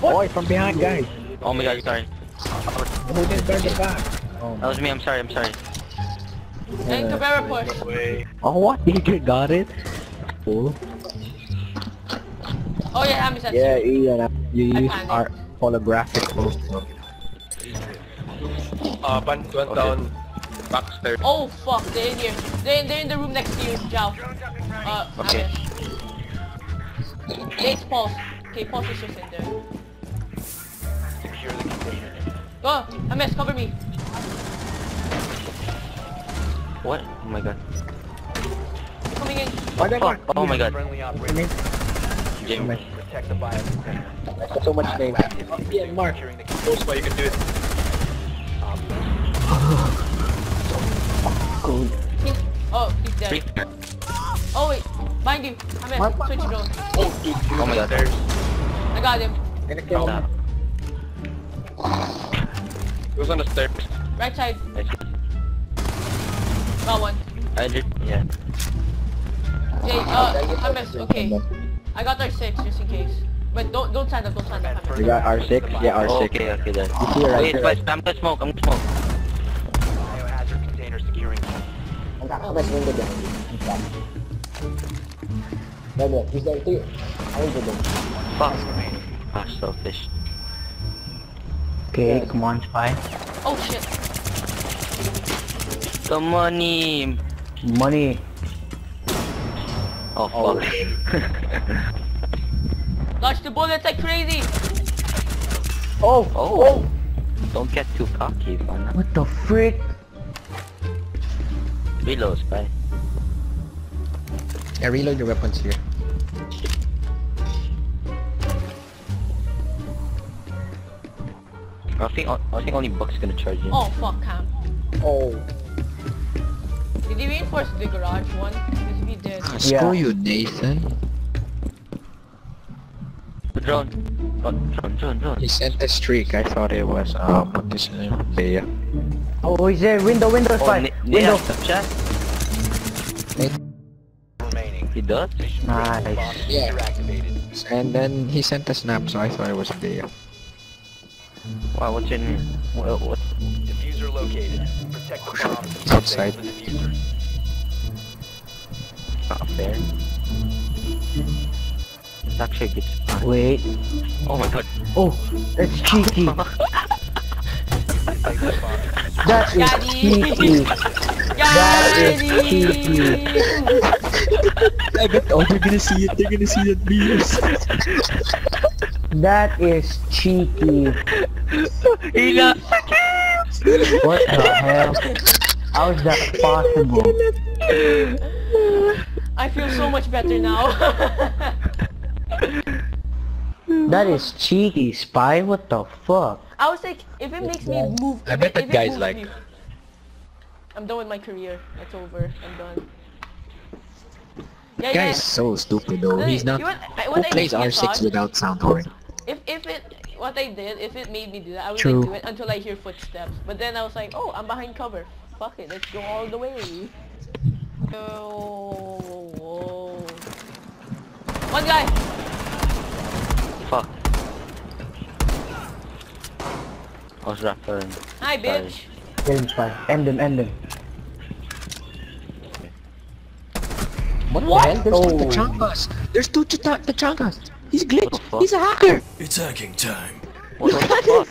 Boy, from behind, guys. Oh my god, sorry. Who didn't turn the back? Oh, That was me, I'm sorry, I'm sorry. And Cabrera push. oh what? You got it? Fool. Oh yeah, Hamis that's Yeah, you. Ian, you I use panicked. our holographic photo. Uh, one, one down. Backstairs. Oh fuck, they're in here. They're, they're in the room next to you, Jao. Uh, Okay. Hamis. Nate's pulse. Okay, pulse is just in there. Oh, go, Hamis, cover me. What? Oh my god. Coming in. Oh, that Oh, one. oh my god. Name. Jim. That's so much name. Yeah, Mark. Close by, you can do it. Cool. Oh, he's dead. Oh wait, behind you. Hamis, switch drone. Oh, dude, Oh my god. I got him. Was on the stairs. Right side. Nice. Got one. I did, yeah. Jay, uh, Hamis, okay. I got our six just in case. But don't don't stand up, don't stand up. We got R6. Yeah, R6. Oh, okay, okay then. You see it right Wait, there. but I'm gonna smoke, I'm gonna smoke. Ang kakabat mo ba dyan? Dali, he's there too. Ayun ba dyan? Fuck. Ah, selfish. Okay, come on, spy. Oh shit. The money! Money. Oh, Oh. fuck. Dodge the bullets like crazy. Oh! Oh! oh. Don't get too cocky, man. What the frick? Reload, spy. Yeah, reload your weapons here. I think I think only Buck's gonna charge you. Oh fuck, Cam. Oh. Did he reinforce the garage one? Because if you did. Ah, Yeah. screw you, Nathan. The drone. Oh, drone, drone, drone. He sent a streak. I thought it was, um, what is his name? Bea. Oh, he's there. Window, window, Oh, spy. Ni- window. Nia, Snapchat? He does? Nice. Yeah. And then he sent a snap, so I thought it was Bea. Wow, what's in here? What? what? Defuser located. Protect the bomb. He's outside. The defuser. Not fair. It's actually a good spot. Wait. Oh my god. Oh, that's cheeky. Place the bomb. That is Got cheeky. That is cheeky. I bet, oh, they're gonna see it. They're gonna see that Beers. That is cheeky. Hila! What the hell? How is that possible? I feel so much better now. That is cheeky, spy. What the fuck? I was like, if it makes me move, I bet it- that guy's like- me- I'm done with my career. It's over. I'm done. Yeah, Guy's so stupid though. He's not. you know I- Who what I plays R6 thought- without sound horn? If if it what I did, if it made me do that, I would True. like do it until I hear footsteps. But then I was like, oh, I'm behind cover. Fuck it, let's go all the way. Oh, whoa. One guy. Fuck. I was rapping. Hi, bitch. Kill him, spy. End him, end him. What, What? the hell? There's two Oh. Tachankas. There's two Tata- Tachankas. He's glitched. He's a hacker. What the fuck?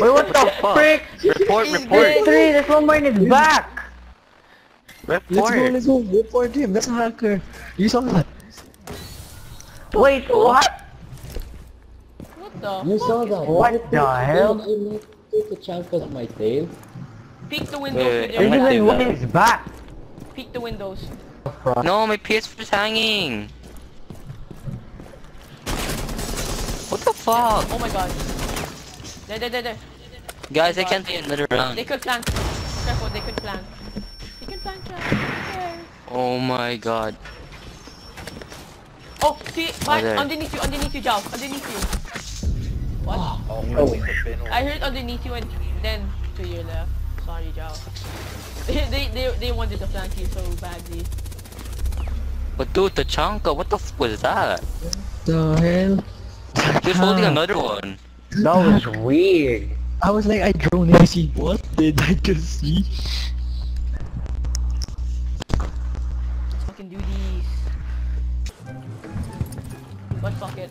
Wait, what the fuck? frick? Report, report. Three, there's one more in his back. Let's go, report. let's go. Report him. That's a hacker. You saw that. Wait, what? What the? You fuck saw is that? What the hell? I made the chunk of my tail. Peek the windows Wait, with wait, your I might There's do even one that. in his back. Peek the windows. No, my PS4 is hanging. What the fuck? Oh my god. There, there, there, there. Guys, I oh can't do another round. They could plant. Careful, they could plant. They can plant trap. Oh my god. Oh, see, oh, by, there. underneath you, underneath you, Jao, underneath you. What? All friendlies have I heard underneath you and then to your left. Sorry, Jao. they, they, they, they wanted to flank you so badly. But dude, the Chanka, what the f was that? The hell? He's holding another one. That was weird. I was like, I drone and I see, what did I just see? Let's fucking do these. But fuck it.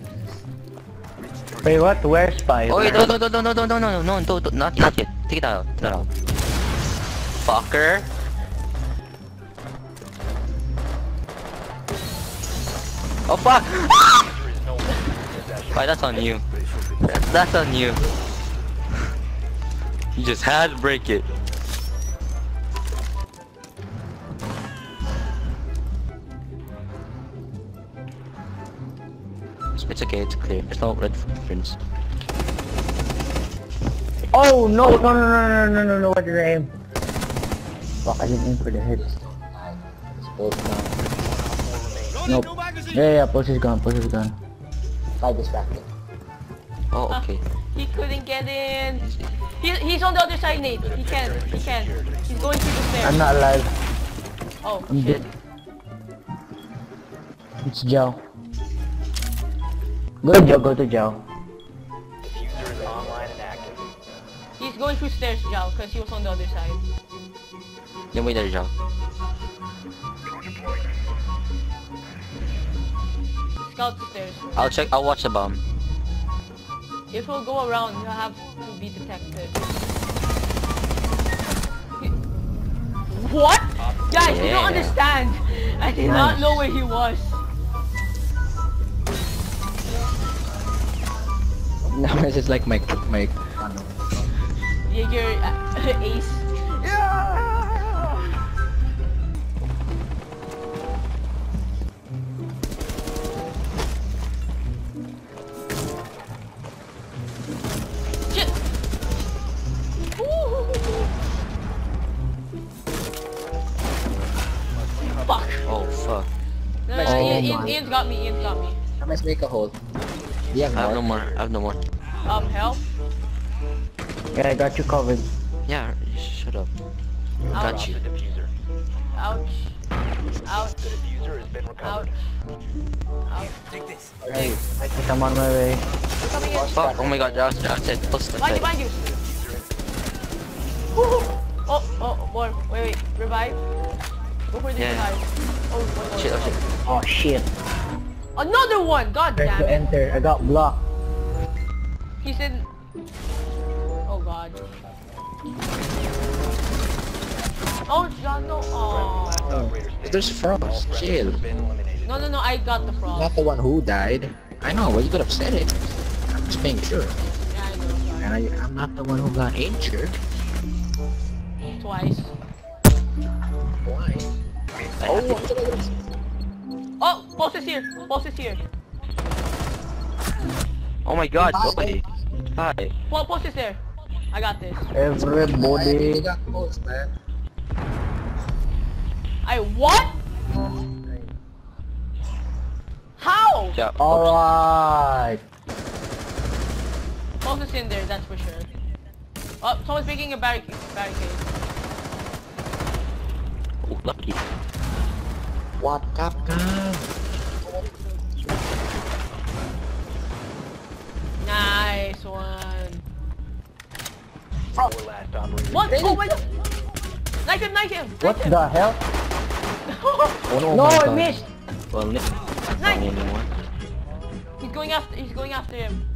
Wait, what? Where's Spy? Oh, wait, no, no, no, no, no, no, no, no, no, no, don't- not, not yet. Take it out, take it out. Fucker. Oh fuck! Defuser is no longer in possession. That's on you. That's, on you. You just had to break it. It's okay, it's clear. There's no red footprints. Oh no no no no no no no no! What's your aim? Fuck! I didn't aim for the head. Nope. Yeah yeah. Push his gun. Push his gun. Five distracted. Oh, okay. He couldn't get in. He, he's on the other side, Nate. He can. He can. He's going through the stairs. I'm not alive. Oh, I'm shit. dead. It's Joe. Go to Joe. Go to Joe. Defuser is online and active. He's going through stairs, Jao, because he was on the other side. Yan mo yung job. Scout. I'll check, I'll watch the bomb. If we'll go around, you'll have to be detected. What? Guys, you don't understand. I did not know where he was. Now this is like my, my, Jaeger uh, ace. Got me, Ian's got me. I must make a hole. Yeah, I have no more, I have no more. Um, help? Yeah, I got you covered. Yeah, shut up. Ouch. Got you. The. Ouch. Ouch. The defuser has been Ouch. recovered. Ouch. Hey, I think I'm on my way. You're coming in. Fuck, oh my god, outside, outside, outside. Behind you, behind you. Woo! Oh, oh, more. Wait, wait. Revive. Go for this Yeah. revive. Oh, one more. Shit, oh shit. Oh shit. Another one! God Try damn to it. enter. I got blocked. He's in... Oh god. Oh, John, no. Oh. there's All frogs, chill. have been eliminated. No, no, no. I got the frog. Not the one who died. I know, well you could have said it. I'm just being sure. Yeah, I know. And I, I'm not the one who got injured. Twice. Why? Oh, Pulse is here. Pulse is here. Oh my god, boy. Hi. Pul- Pulse is there. I got this. Everybody. got close, man. I what? How? Yeah. Alright. Pulse is in there, that's for sure. Oh, someone's making a barricade. barricade. Oh, lucky. What Capcom? Nice one. Four last operators. What? Oh my god! Knife him, knife him! What knife him. the hell? Oh, no, No, I missed. Well, Nick, not He's going after. He's going after him.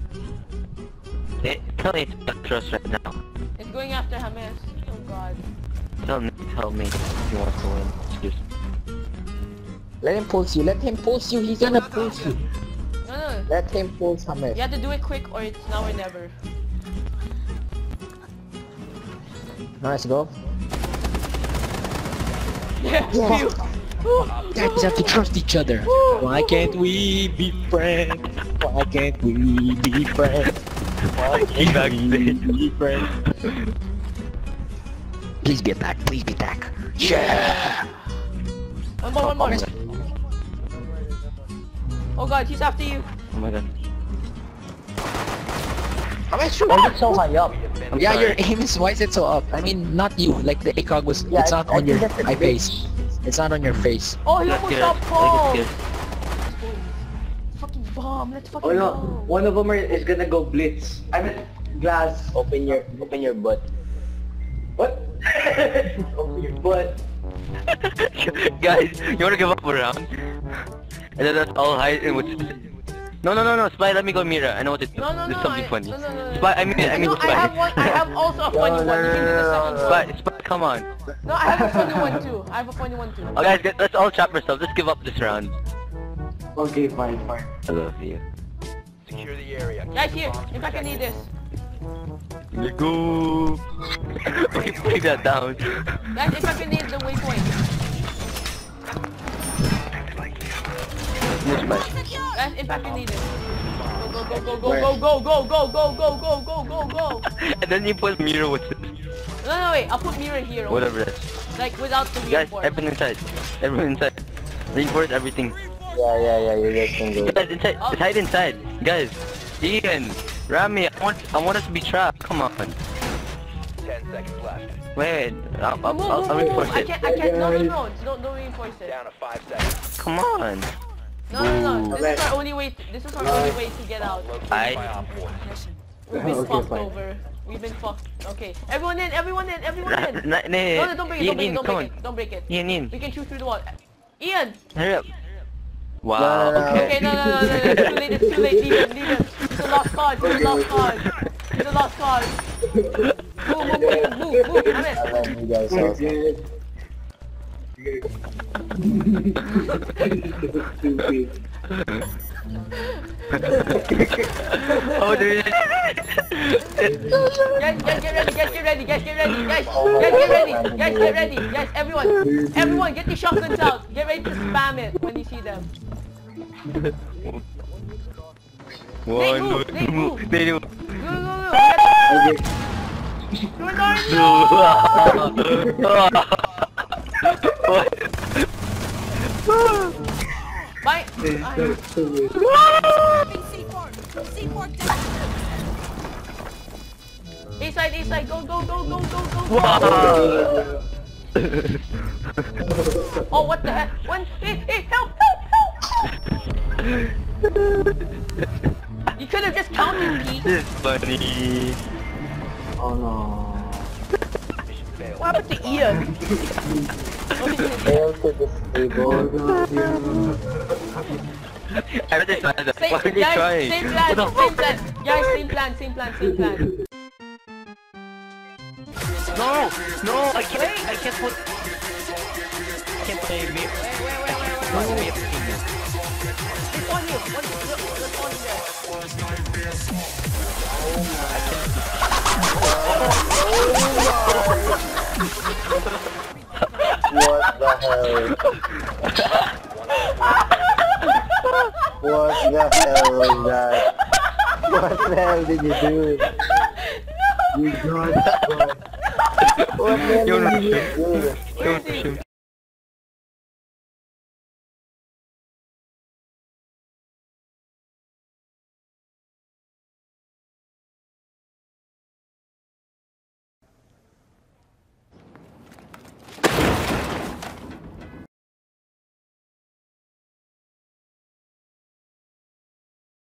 Eh, Tell Nate to trust right now. He's going after Hamas. Oh god. Tell Nate, tell me if he wants to win. Just Let him pulse you. Let him pulse you. He's gonna pulse you. No, no. Let him pulse Hamed. You have to do it quick, or it's now or never. Nice go. Yeah. Yeah. Phew. Whew. Guys have to trust each other. Why can't we be friends? Why can't we be friends? Why can't we be friends? Please be attacked. Please be attacked. Yeah. One more, one more. Oh, god, he's after you. oh my god. Why is it so high up? I'm yeah, sorry. your aim is why is it so up? I mean, not you. Like the ACOG was. Yeah, it's not I on your think eye face. It's not on your face. Oh, he That's almost good. got I Paul. Fucking bomb. bomb. Let's fucking Oh no, go. one of them are, is gonna go blitz. I mean, glass. Open your, open your butt. What? Open your butt. Guys, you wanna give up a round? And then let's all hide in what's... No, no, no, no, Spy, let me go Mira. I know what to do. No, no, There's no. something I, funny. No, no, no, no. Spy, I mean, I mean, no, Spy. I have one. I have also a funny one. You can do the. Spy, Spy, come on. No, I have a funny one too. I have a funny one too. Oh, guys, let's all trap ourselves. Let's give up this round. Okay, fine, fine. I love you. Secure the area. Guys, here. In fact, I need this. You go. okay, bring that down. Guys, in fact, I can need the waypoint. Yes, Spy. Guys, in fact, I. Go, go, go, go, go, go, go, go, go, go, go, go, go. and then you put Mira with it. No, no, wait. I'll put mirror here. Whatever it is. Like without the Guys, reinforce. everyone inside. Everyone inside. Reinforce everything. Yeah, yeah, yeah, you guys can go. Guys, inside. Oh. Hide inside. Guys, Ian, Rami, I want, I want us to be trapped. Come on. 10 seconds left. Wait, I'll, I'll, Move, I'll, move, I'll move. reinforce I can't, I can't. No, no, no. Don't, don't reinforce it. Down to 5 seconds. Come on. No, no, no. This is our only way. This is our only way to get out. I- by Op 4. We've been Okay, fucked fine. over. We've been fucked. Okay. Everyone in. Everyone in. Everyone in. Nah, nah, No, no, don't break it. Don't break it. Don't break on. it. Don't break it. Ian, Ian, We can shoot through the wall. Ian. hurry up. Wow, okay. Okay, no, no, no, no, no. It's too late. It's too late. Leave him. Leave him. He's a lost cause. He's a lost cause. He's a lost cause. Move, move, move, move, move. Come in. Oh, dude. Guys, guys, get ready, guys, get ready, guys, get ready, guys, guys, get ready, guys, get ready, guys, everyone, everyone, get your shotguns out, get ready to spam it when you see them. One, move, they move. They do. Go, go, go, get Bye. Bye. A side, A side, go, go, go, go, go, go. Wow. Oh, what the heck? One, hey, hey, help, help, help. You could have just counted, Pete. Is funny. Oh no. What happened to Ian? Oh, he's Fail to disable. I really that. Same, Why are you guys, trying? same plan, the same plan. Guys, same plan, same plan, same plan. No, no, I can't. I can't put. I can't play me. Wait, wait, wait, wait, wait, wait. It's on you. One, look, look on you there. What the oh, oh, oh. Hell? What the hell was that? What the hell did you do? You got What the hell did you do?